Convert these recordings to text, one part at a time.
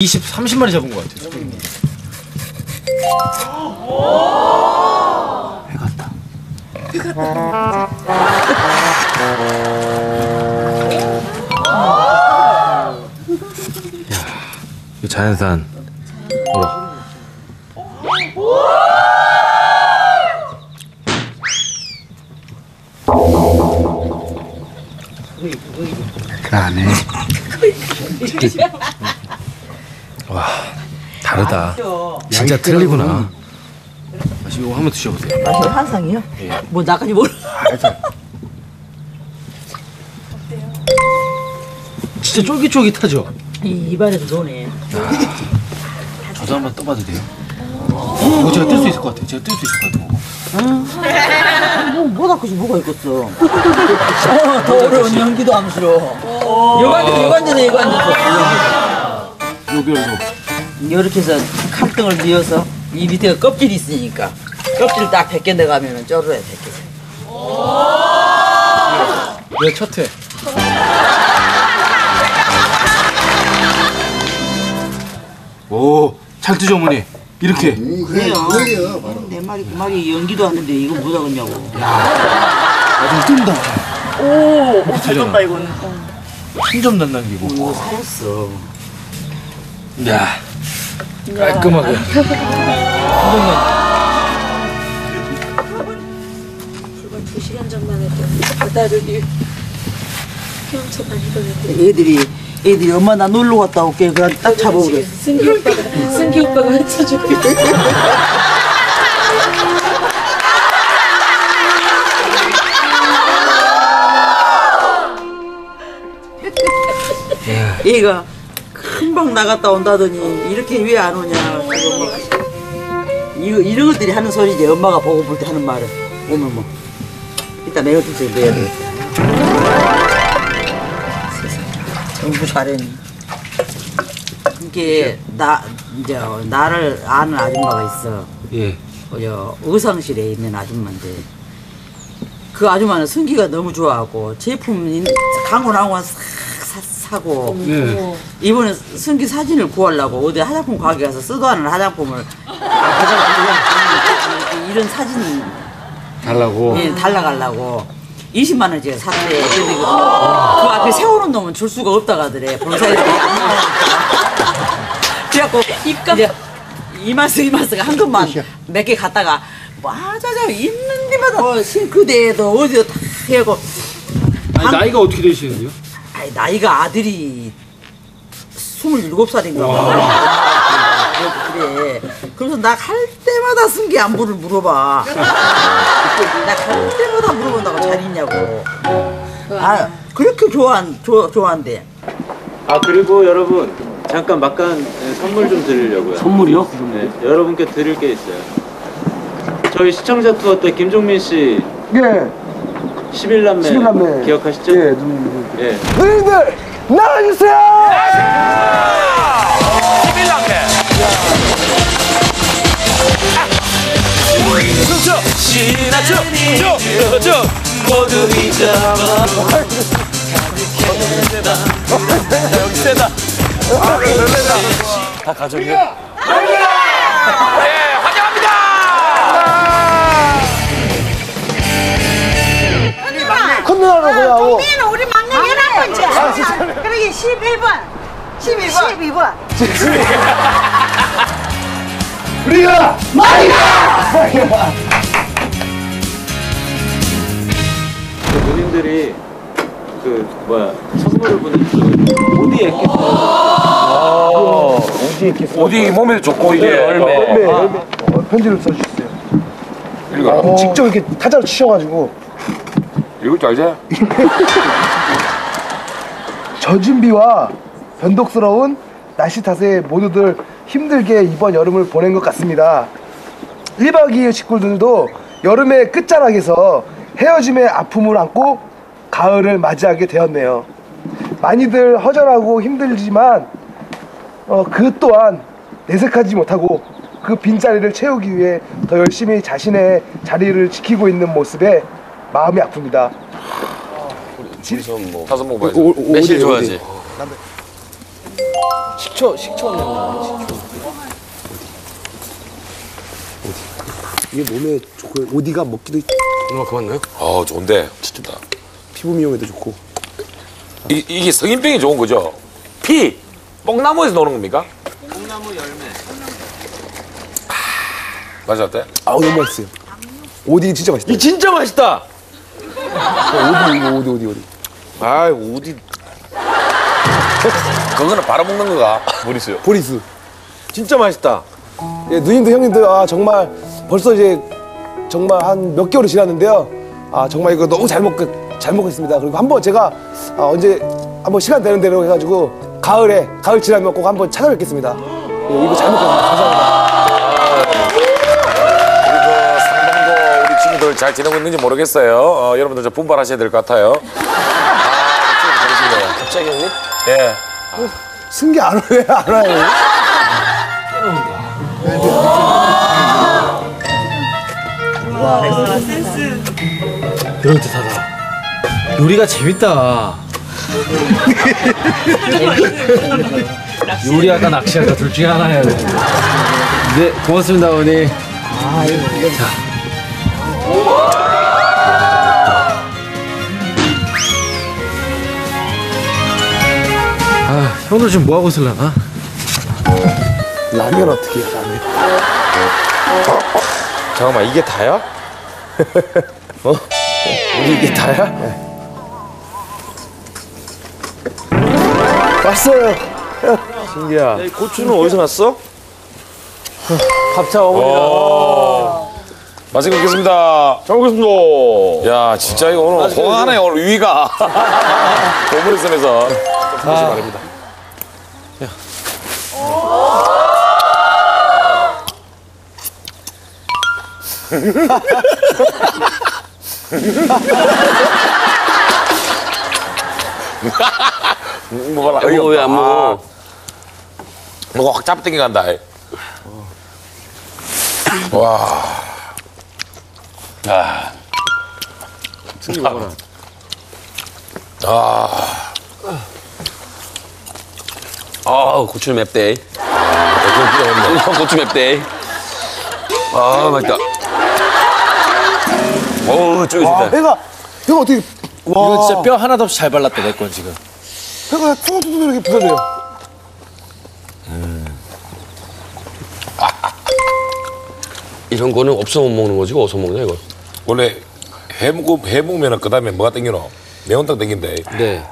20, 30마리 잡은 것 같아요. 해 갔다. 야, 이 자연산 우럭. 그 안에 와, 다르다. 진짜 틀리구나. 다시 이거 한번 드셔보세요. 맛이 한상이요? 예. 뭐 나까지 몰라. 진짜 쫄깃쫄깃하죠? 이 입안에서 노네. 저도 한번 떠봐도 돼요? 이거 제가 뜰 수 있을 것 같아요. 제가 뜰 수 있을 것 같아요. 뭐, 뭐 낚시 뭐가 있겠어. 어, 더 어려운 연기도 암스러. 여관전, 여관전에 여관전. 여기 여기. 이렇게 해서 칼등을 미어서 이 밑에 껍질이 있으니까 껍질 딱 벗겨내 가면은 쩌르해 벗겨져. 네, 첫 회. 오, 잘 뜨죠, 어머니? 이렇게. 그래요. 내 말이 그 말이 연기도 하는데 이거 못 하겠냐고. 아, 좀 뜬다. 오, 잘 떴다, 이거는. 한점 안 남기고. 이거 살았어. 야 깔끔하게. 한 점만. 두 시간 전만 해도 바다를 헤엄쳐 다니더라고요. 애들이 애들이 엄마 나 놀러 갔다 올게 그럼 딱 잡아오래. 승기 오빠가 승기 오빠가 헤쳐주고 얘가 나갔다 온다더니 이렇게 왜 안 오냐. 이거 이런 것들이 하는 소리지 엄마가 보고 볼 때 하는 말은 오면 뭐 이따 내가 좀 내야 되겠다. 정부 잘했니. 이게 나 이제 나를 아는 아줌마가 있어. 예. 어, 저 의상실에 있는 아줌마인데 그 아줌마는 승기가 너무 좋아하고 제품 인- 광고 나오면 싹 사, 사고 네. 이번에 승기 사진을 구하려고 어디 화장품 가게 가서 쓰도 않은 화장품을 화장품 이런 사진 달라고. 예, 달라가려고 20만 원짜리 샀대. 근데 그, 그 앞에 세우는 놈은 줄 수가 없다 가더래. 본사에서. 그래갖고 입값. 이제 이마스 이마스가 한 것만 몇개 갖다가 맞아자 있는 데마다 어, 싱크대에도 어디도 다 해고 아니, 나이가 어떻게 되시는데요? 아이, 나이가 아들이 27살인가 봐. 그래. 그래서 나 갈 때마다 승기 안부를 물어봐. 나 갈 때마다 물어본다고 잘 있냐고. 아, 그렇게 좋아한, 좋아, 좋아한대. 아 그리고 여러분 잠깐 막간 네, 선물 좀 드리려고요. 선물이요? 네, 여러분께 드릴 게 있어요. 저희 시청자 투어 때 김종민 씨 예 11남매, 11남매. 기억하시죠? 예 누- 누- 예. 누님들 나와주세요 컨텐츠로 그러고 우리는 우리 막내 할아버지. 그러게 11번. 12번. 12번. 우리가 그 누님들이 그 뭐야 선물을 보내주셔서 오디 엑기스 어디 몸에 좋고 이게. 열매. 열매 어, 편지를 써주셨어요. 읽어. 직접 이렇게 타자로 치셔가지고. 읽을 줄 알지? 저준비와 변덕스러운 날씨 탓에 모두들 힘들게 이번 여름을 보낸 것 같습니다. 1박 2일 식구들도 여름의 끝자락에서 헤어짐의 아픔을 안고 가을을 맞이하게 되었네요. 많이들 허전하고 힘들지만 어, 그 또한 내색하지 못하고 그 빈자리를 채우기 위해 더 열심히 자신의 자리를 지키고 있는 모습에 마음이 아픕니다. 다섯 먹어봐야지 매실 좋아하지? 식초 식초 넣는 식초. 어디? 이게 몸에 좋고 오디가 먹기도 얼마 그만 넣어요? 어 좋은데 진짜 피부 미용에도 좋고. 이, 이게 성인병이 좋은 거죠? 피 뽕나무에서 노는 겁니까? 뽕나무 열매 맛이 어때? 아우 너무 맛있어요. 오디 진짜 맛있다. 이 진짜 맛있다 어, 오디 이거 오디 오디 오디. 아 어디 그거는 바로 먹는 거가 버리세요 보리스. 진짜 맛있다 예, 누님들 형님들 아 정말 벌써 이제 정말 한 몇 개월이 지났는데요. 아 정말 이거 너무 잘 먹, 잘 먹겠습니다. 그리고 한번 제가 아, 언제 한번 시간 되는 대로 해가지고 가을에 가을 지나면 꼭 한번 찾아뵙겠습니다. 예, 이거 잘 먹겠습니다. 감사합니다. 우리 그 상동도 우리 친구들 잘 지내고 있는지 모르겠어요 어, 여러분들 좀 분발하셔야 될 것 같아요 아 갑자기 형님? 예. 승기 안 와요? 안 와요? 이런 듯하다. 요리가 재밌다. 요리할까 낚시할까 둘 중에 하나 해야 돼. 네, 고맙습니다, 어머니. 자. 아, 형들 지금 뭐 하고 있을라나? 라면 어떻게 해요? 라면. 잠깐만 이게 다야? 어? 이게 다야? 왔어요. 신기야 고추는 어디서 났어? 밥차 어머니가. 맛있게 먹겠습니다 잘 먹겠습니다 야 진짜 이거 오늘 호강하네 오늘 위가 보물선에서 다시 말입니다 뭐 봐라 이거 왜안 먹어? 뭐가 확 잡땡겨 간다 와 아. 승기 먹어라. 아. 아, 고추 맵대. 필요 없네. 고추 맵대. 아, 맛있다. 어우, 와, 쫄깃하다. 회가, 회가 어떻게, 와. 이거 진짜 뼈 하나도 없이 잘 발랐다, 내 건 지금. 회가 퉁퉁퉁 이렇게 부서져요. 이런 거는 없어 못 먹는 거지, 어디서 먹냐, 이거? 원래 해묵 해묵면은 그 다음에 뭐가 땡기노? 매운탕 땡긴대. 네.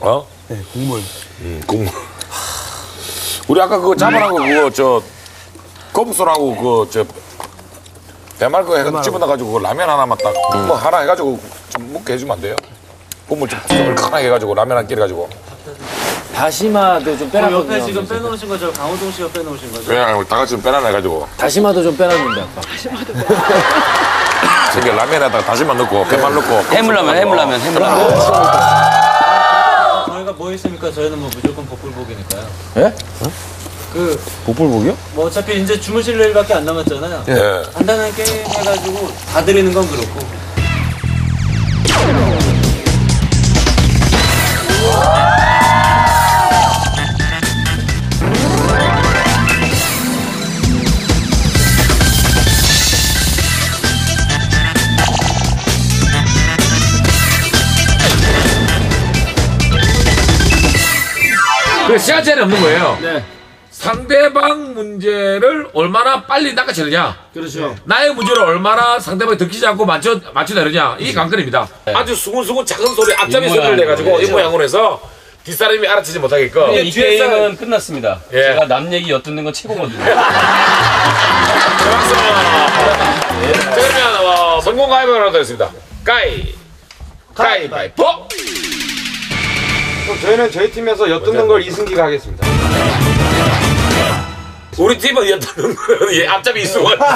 어? 네, 국물. 음, 국물. 우리 아까 그거 잡아라고 그거 저 거북소라고 그저 대말 거 해가지고 집어넣어가지고 그 라면 하나만 딱 뭐 하나 해가지고 좀 먹게 해주면 안 돼요? 국물 좀 얼큰하게 해가지고 라면 한 끼 해가지고 다시마도 좀 빼놨거든요. 옆에 지금 빼놓으신 거죠? 강호동 씨가 빼놓으신 거죠? 그냥 다 같이 좀 빼놔 해가지고 다시마도 좀 빼놨는데, 아까. 저기 라면에다가 다시마 넣고 배만 넣고 해물라면, 해물라면, 해물라면. 저희가 뭐 있습니까? 저희는 뭐 무조건 복불복이니까요. 예? 그, 복불복이요? 뭐 어차피 이제 주무실 일밖에 안 남았잖아요. 예. 간단한 게임 해가지고 다 드리는 건 그렇고. 그 시간 제한이 없는 거예요. 네. 상대방 문제를 얼마나 빨리 낚아채느냐. 그렇죠. 나의 문제를 얼마나 상대방이 들키지 않고 맞춰, 맞춰내느냐. 이게 관건입니다. 아주 수근수근 작은 소리, 앞잡이 이 소리를 모양. 내가지고 이 모양으로 해서 뒷사람이 알아채지 못하게끔. 이 게임은 끝났습니다. 예. 제가 남 얘기 엿듣는 건 최고거든요. 박수! 자, 그러면, 어, 성공 가위바위보로 하도록 하겠습니다. 가위. 가위바위보! 저희는 저희 팀에서 엿듣는 걸 이승기가 하겠습니다. 우리 팀은 엿듣는 거는 예, 앞잡이 이수원. 그럼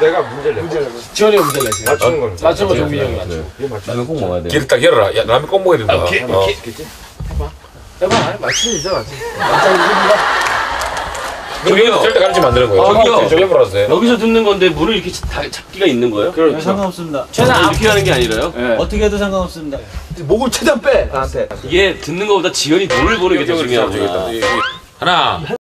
내가 문제를 내고 지원이가 문제를 내세요. 맞추는 겁니다. 맞춘 거 정민이 형이 맞춰. 라면 꼭 먹어야 돼. 길을 딱 열어라. 야, 라면 꼭 먹어야 된다. 어. 해봐. 맞추면 이제 맞지. 저기요. 절대 가르치면 안 되는 거예요. 저기요. 저기 보라서 돼. 여기서 듣는 건데 물을 이렇게 다 잡기가 있는 거예요? 네, 상관없습니다. 최대한 이렇게 하는 게 아니라요? 어떻게 해도 상관없습니다. 목을 최대한 빼 나한테 이게 듣는 것보다 지연이 노를 보는 게 더 중요하구나. 하나,